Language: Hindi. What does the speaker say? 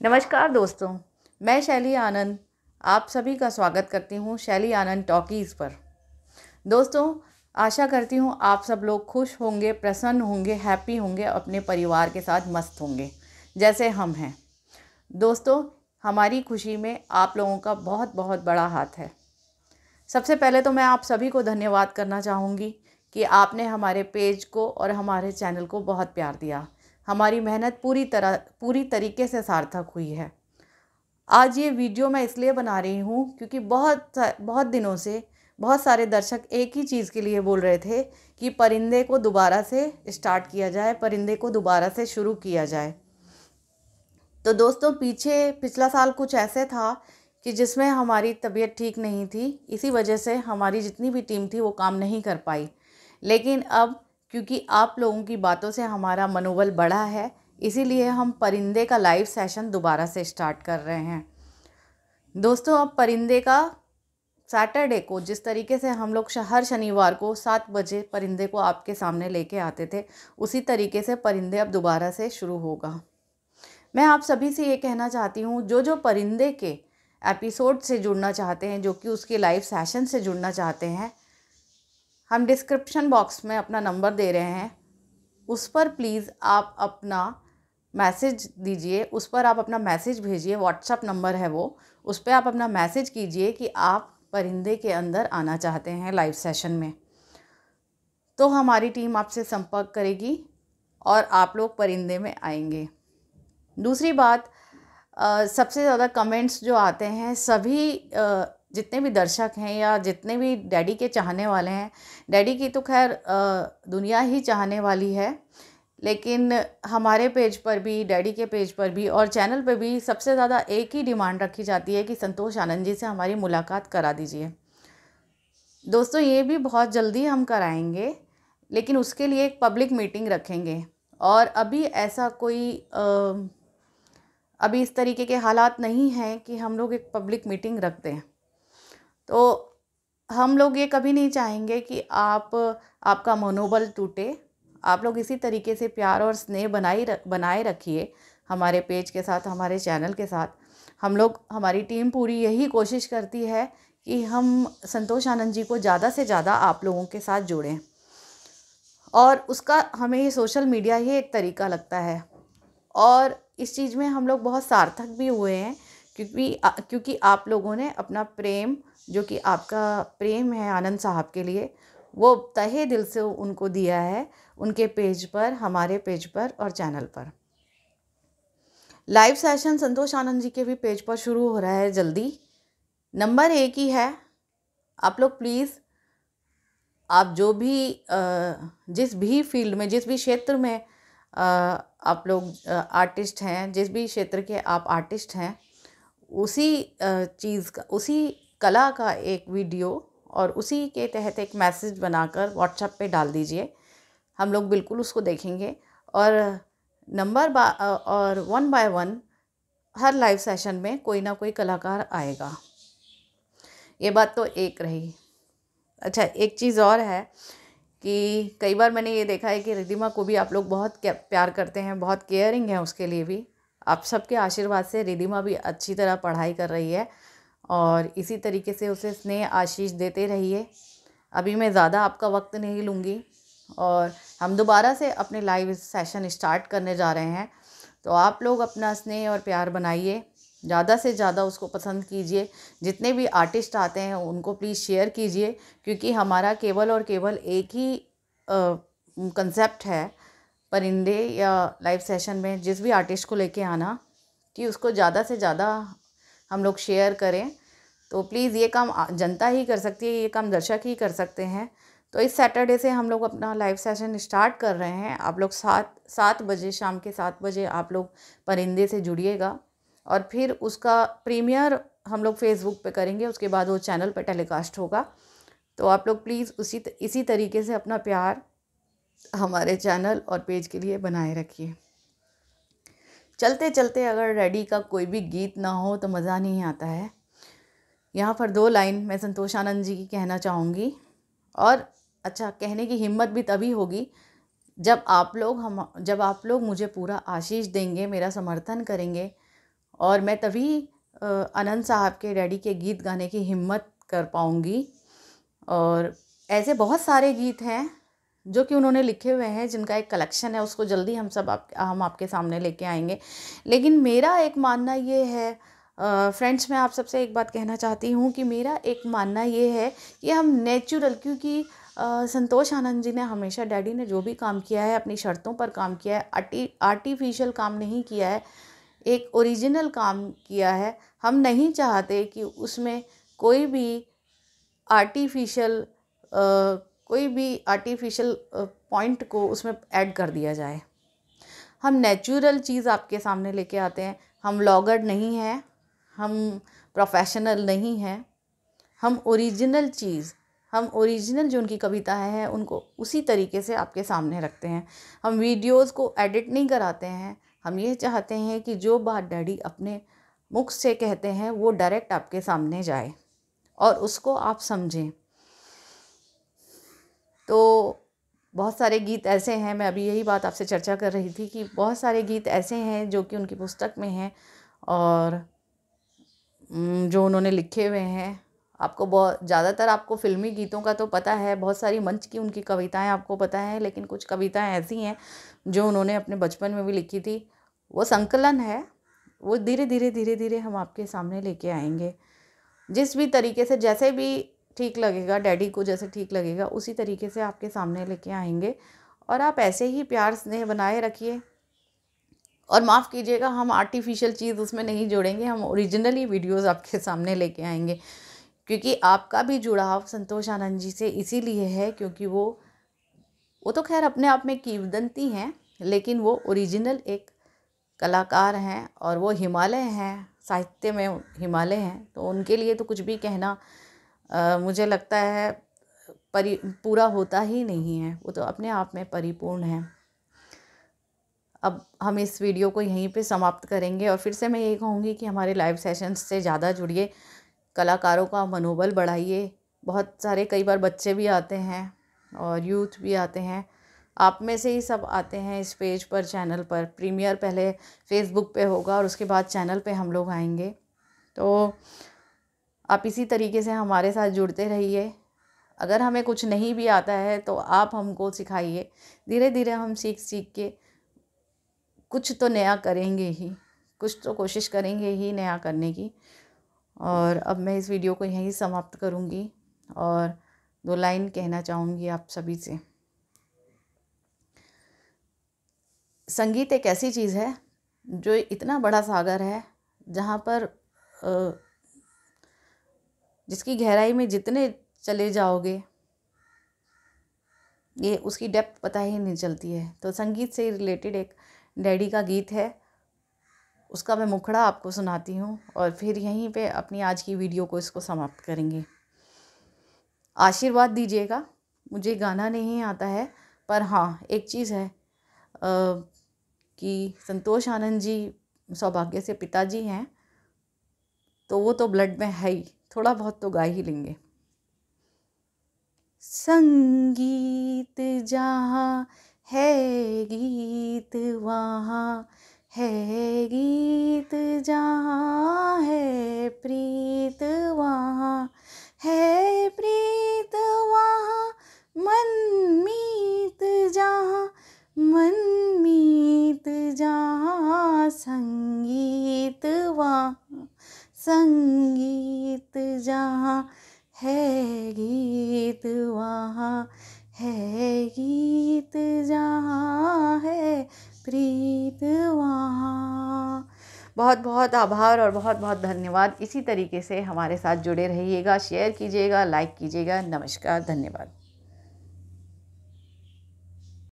नमस्कार दोस्तों, मैं शैली आनंद, आप सभी का स्वागत करती हूँ शैली आनंद टॉकीज़ पर। दोस्तों, आशा करती हूँ आप सब लोग खुश होंगे, प्रसन्न होंगे, हैप्पी होंगे, अपने परिवार के साथ मस्त होंगे, जैसे हम हैं। दोस्तों, हमारी खुशी में आप लोगों का बहुत बहुत बड़ा हाथ है। सबसे पहले तो मैं आप सभी को धन्यवाद करना चाहूँगी कि आपने हमारे पेज को और हमारे चैनल को बहुत प्यार दिया। हमारी मेहनत पूरी तरह, पूरी तरीके से सार्थक हुई है। आज ये वीडियो मैं इसलिए बना रही हूँ क्योंकि बहुत बहुत दिनों से बहुत सारे दर्शक एक ही चीज़ के लिए बोल रहे थे कि परिंदे को दोबारा से स्टार्ट किया जाए, परिंदे को दोबारा से शुरू किया जाए। तो दोस्तों, पीछे पिछला साल कुछ ऐसे था कि जिसमें हमारी तबीयत ठीक नहीं थी, इसी वजह से हमारी जितनी भी टीम थी वो काम नहीं कर पाई। लेकिन अब क्योंकि आप लोगों की बातों से हमारा मनोबल बढ़ा है, इसीलिए हम परिंदे का लाइव सेशन दोबारा से स्टार्ट कर रहे हैं। दोस्तों, अब परिंदे का सैटरडे को जिस तरीके से हम लोग हर शनिवार को सात बजे परिंदे को आपके सामने लेके आते थे, उसी तरीके से परिंदे अब दोबारा से शुरू होगा। मैं आप सभी से ये कहना चाहती हूँ जो जो परिंदे के एपिसोड से जुड़ना चाहते हैं, जो कि उसके लाइव सेशन से जुड़ना चाहते हैं हम डिस्क्रिप्शन बॉक्स में अपना नंबर दे रहे हैं। उस पर प्लीज़ आप अपना मैसेज दीजिए। उस पर आप अपना मैसेज भेजिए। व्हाट्सअप नंबर है वो। उस पर आप अपना मैसेज कीजिए कि आप परिंदे के अंदर आना चाहते हैं लाइव सेशन में। तो हमारी टीम आपसे संपर्क करेगी और आप लोग परिंदे में आएँगे। दूसरी बात सबसे ज़्यादा कमेंट्स जो आते हैं, सभी जितने भी दर्शक हैं या जितने भी डैडी के चाहने वाले हैं, डैडी की तो खैर दुनिया ही चाहने वाली है, लेकिन हमारे पेज पर भी, डैडी के पेज पर भी और चैनल पर भी सबसे ज़्यादा एक ही डिमांड रखी जाती है कि संतोष आनंद जी से हमारी मुलाकात करा दीजिए। दोस्तों, ये भी बहुत जल्दी हम कराएँगे, लेकिन उसके लिए एक पब्लिक मीटिंग रखेंगे। और अभी ऐसा कोई अभी इस तरीके के हालात नहीं हैं कि हम लोग एक पब्लिक मीटिंग रख दें। तो हम लोग ये कभी नहीं चाहेंगे कि आप, आपका मनोबल टूटे। आप लोग इसी तरीके से प्यार और स्नेह बनाई बनाए रखिए हमारे पेज के साथ, हमारे चैनल के साथ। हम लोग, हमारी टीम पूरी यही कोशिश करती है कि हम संतोष आनंद जी को ज़्यादा से ज़्यादा आप लोगों के साथ जोड़ें। और उसका, हमें ये सोशल मीडिया ही एक तरीका लगता है। और इस चीज़ में हम लोग बहुत सार्थक भी हुए हैं, क्योंकि क्योंकि आप लोगों ने अपना प्रेम जो कि आपका प्रेम है आनंद साहब के लिए, वो तहे दिल से उनको दिया है उनके पेज पर, हमारे पेज पर और चैनल पर। लाइव सेशन संतोष आनंद जी के भी पेज पर शुरू हो रहा है जल्दी। नंबर एक ही है। आप लोग प्लीज़, आप जो भी जिस भी फ़ील्ड में, जिस भी क्षेत्र में आप लोग आर्टिस्ट हैं, जिस भी क्षेत्र के आप आर्टिस्ट हैं, उसी चीज़ का, उसी कला का एक वीडियो और उसी के तहत एक मैसेज बनाकर व्हाट्सएप पे डाल दीजिए। हम लोग बिल्कुल उसको देखेंगे और नंबर बा और वन बाय वन हर लाइव सेशन में कोई ना कोई कलाकार आएगा। ये बात तो एक रही। अच्छा एक चीज़ और है कि कई बार मैंने ये देखा है कि रिदिमा को भी आप लोग बहुत प्यार करते हैं, बहुत केयरिंग है उसके लिए भी। आप सबके आशीर्वाद से रिदिमा भी अच्छी तरह पढ़ाई कर रही है। और इसी तरीके से उसे स्नेह आशीष देते रहिए। अभी मैं ज़्यादा आपका वक्त नहीं लूँगी और हम दोबारा से अपने लाइव सेशन स्टार्ट करने जा रहे हैं। तो आप लोग अपना स्नेह और प्यार बनाइए। ज़्यादा से ज़्यादा उसको पसंद कीजिए। जितने भी आर्टिस्ट आते हैं, उनको प्लीज़ शेयर कीजिए। क्योंकि हमारा केवल और केवल एक ही कंसेप्ट है परिंदे या लाइव सेशन में जिस भी आर्टिस्ट को लेके आना कि उसको ज़्यादा से ज़्यादा हम लोग शेयर करें। तो प्लीज़ ये काम जनता ही कर सकती है, ये काम दर्शक ही कर सकते हैं। तो इस सैटरडे से हम लोग अपना लाइव सेशन स्टार्ट कर रहे हैं। आप लोग सात सात बजे शाम के सात बजे आप लोग परिंदे से जुड़िएगा। और फिर उसका प्रीमियर हम लोग फेसबुक पे करेंगे, उसके बाद वो चैनल पर टेलीकास्ट होगा। तो आप लोग प्लीज़ उसी इसी तरीके से अपना प्यार हमारे चैनल और पेज के लिए बनाए रखिए। चलते चलते अगर रेडी का कोई भी गीत ना हो तो मज़ा नहीं आता है। यहाँ पर दो लाइन मैं संतोष आनंद जी की कहना चाहूँगी और अच्छा कहने की हिम्मत भी तभी होगी जब आप लोग हम, जब आप लोग मुझे पूरा आशीष देंगे, मेरा समर्थन करेंगे और मैं तभी आनंद साहब के डैडी के गीत गाने की हिम्मत कर पाऊँगी। और ऐसे बहुत सारे गीत हैं जो कि उन्होंने लिखे हुए हैं, जिनका एक कलेक्शन है, उसको जल्दी हम सब आप, हम आपके सामने लेके आएँगे। लेकिन मेरा एक मानना ये है फ्रेंड्स मैं आप सबसे एक बात कहना चाहती हूँ कि मेरा एक मानना ये है कि हम नेचुरल क्योंकि संतोष आनंद जी ने हमेशा, डैडी ने जो भी काम किया है, अपनी शर्तों पर काम किया है आर्टी आर्टिफिशियल काम नहीं किया है, एक ओरिजिनल काम किया है। हम नहीं चाहते कि उसमें कोई भी आर्टिफिशियल कोई भी आर्टिफिशियल पॉइंट को उसमें ऐड कर दिया जाए। हम नेचुरल चीज़ आपके सामने लेके आते हैं। हम लॉगर नहीं हैं, हम प्रोफेशनल नहीं हैं। हम ओरिजिनल चीज़, हम ओरिजिनल जो उनकी कविताएँ हैं, उनको उसी तरीके से आपके सामने रखते हैं। हम वीडियोस को एडिट नहीं कराते हैं। हम ये चाहते हैं कि जो बात डैडी अपने मुख से कहते हैं, वो डायरेक्ट आपके सामने जाए और उसको आप समझें। तो बहुत सारे गीत ऐसे हैं, मैं अभी यही बात आपसे चर्चा कर रही थी कि बहुत सारे गीत ऐसे हैं जो कि उनकी पुस्तक में हैं और जो उन्होंने लिखे हुए हैं। आपको बहुत ज़्यादातर आपको फिल्मी गीतों का तो पता है, बहुत सारी मंच की उनकी कविताएँ आपको पता है, लेकिन कुछ कविताएँ ऐसी हैं जो उन्होंने अपने बचपन में भी लिखी थी। वो संकलन है, वो धीरे धीरे धीरे धीरे हम आपके सामने लेके आएँगे। जिस भी तरीके से, जैसे भी ठीक लगेगा, डैडी को जैसे ठीक लगेगा, उसी तरीके से आपके सामने लेके आएँगे। और आप ऐसे ही प्यार स्नेह बनाए रखिए। और माफ़ कीजिएगा, हम आर्टिफिशियल चीज़ उसमें नहीं जोड़ेंगे, हम ओरिजिनली वीडियोस आपके सामने लेके आएँगे। क्योंकि आपका भी जुड़ाव संतोष आनंद जी से इसीलिए है, क्योंकि वो वो तो खैर अपने आप में कीवदंती हैं, लेकिन वो ओरिजिनल एक कलाकार हैं और वो हिमालय हैं, साहित्य में हिमालय हैं तो उनके लिए तो कुछ भी कहना मुझे लगता है परि, पूरा होता ही नहीं है। वो तो अपने आप में परिपूर्ण है। अब हम इस वीडियो को यहीं पे समाप्त करेंगे और फिर से मैं यही कहूँगी कि हमारे लाइव सेशंस से ज़्यादा जुड़िए, कलाकारों का मनोबल बढ़ाइए। बहुत सारे, कई बार बच्चे भी आते हैं और यूथ भी आते हैं। आप में से ही सब आते हैं इस पेज पर चैनल पर। प्रीमियर पहले फेसबुक पे होगा और उसके बाद चैनल पे हम लोग आएँगे। तो आप इसी तरीके से हमारे साथ जुड़ते रहिए। अगर हमें कुछ नहीं भी आता है तो आप हमको सिखाइए। धीरे धीरे हम सीख सीख के कुछ तो नया करेंगे ही। कुछ तो कोशिश करेंगे ही नया करने की। और अब मैं इस वीडियो को यहीं समाप्त करूँगी और दो लाइन कहना चाहूँगी आप सभी से। संगीत एक ऐसी चीज़ है, जो इतना बड़ा सागर है, जहाँ पर जिसकी गहराई में जितने चले जाओगे ये उसकी डेप्थ पता ही नहीं चलती है। तो संगीत से रिलेटेड एक डैडी का गीत है उसका मैं मुखड़ा आपको सुनाती हूँ और फिर यहीं पे अपनी आज की वीडियो को इसको समाप्त करेंगे। आशीर्वाद दीजिएगा मुझे गाना नहीं आता है पर हाँ एक चीज़ है आ, कि संतोष आनंद जी सौभाग्य से पिताजी हैं तो वो तो ब्लड में है ही। थोड़ा बहुत तो गा ही लेंगे। संगीत जहाँ है गीत वहाँ है गीत जहाँ है प्रीत वहाँ है गीत जहाँ है प्रीत वहाँ। बहुत बहुत आभार और बहुत बहुत धन्यवाद। इसी तरीके से हमारे साथ जुड़े रहिएगा, शेयर कीजिएगा, लाइक कीजिएगा। नमस्कार, धन्यवाद।